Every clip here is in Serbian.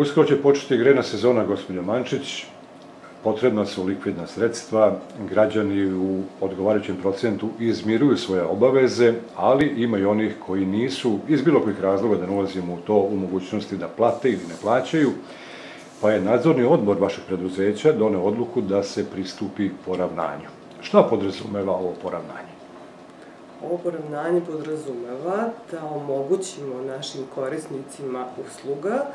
Uskoro će početi grena sezona, gospođo Mančić. Potrebna su likvidna sredstva, građani u odgovarajućem procentu izmiruju svoje obaveze, ali ima i onih koji nisu, iz bilo kojih razloga da ne ulazimo u to, u mogućnosti da plate ili ne plaćaju, pa je nadzorni odbor vašeg preduzeća doneo odluku da se pristupi poravnanju. Šta podrazumeva ovo poravnanje? Ovo poravnanje podrazumeva da omogućimo našim korisnicima usluga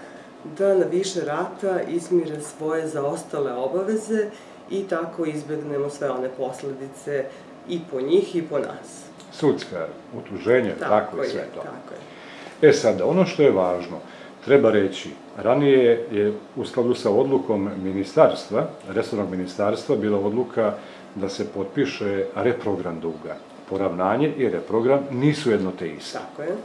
da na više rata izmire svoje zaostale obaveze i tako izbegnemo sve one posledice i po njih i po nas. Sudska utuženje, tako, tako je sve to. Tako je. E sada, ono što je važno, treba reći, ranije je u skladu sa odlukom ministarstva, resornog ministarstva, bila odluka da se potpiše reprogram duga. Poravnanje i reprogram nisu jedno te iste. Tako je.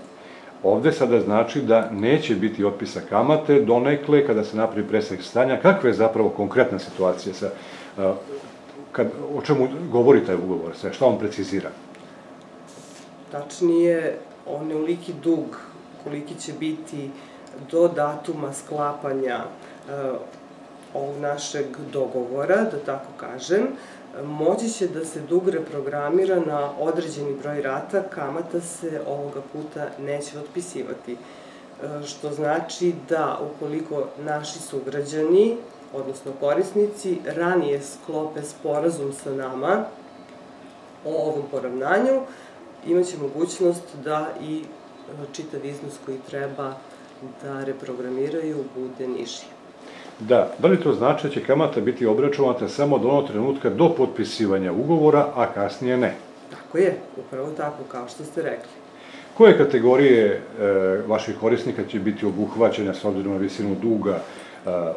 Ovde sada znači da neće biti otpisa kamate donekle kada se napravi presek stanja. Kakva je zapravo konkretna situacija sa, kad, o čemu govori taj ugovor, sve, šta on precizira? Tačnije, on je uliki dug, koliki će biti do datuma sklapanja ovog našeg dogovora, da tako kažem, moći će da se dug reprogramira na određeni broj rata, kamata se ovoga puta neće otpisivati. E, što znači da ukoliko naši sugrađani, odnosno korisnici, ranije sklope sporazum sa nama o ovom poravnanju, imaće mogućnost da i e, čitav iznos koji treba da reprogramiraju bude niži. Da, da li to znači da će kamata biti obračunata samo do onog trenutka do potpisivanja ugovora, a kasnije ne? Tako je, upravo tako, kao što ste rekli. Koje kategorije e, vaših korisnika će biti obuhvaćene s obzirom na visinu duga e,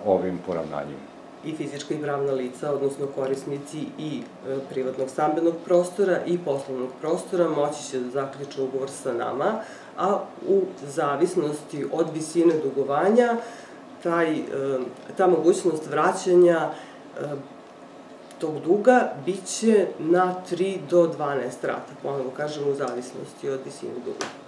ovim poravnanjima? i fizička i pravna lica, odnosno korisnici i e, privatnog stambenog prostora i poslovnog prostora moći će da zaključe ugovor sa nama, a u zavisnosti od visine dugovanja taj, ta mogućnost vraćanja tog duga biće na 3 do 12 rata, ponovno kažem, u zavisnosti od visine duga.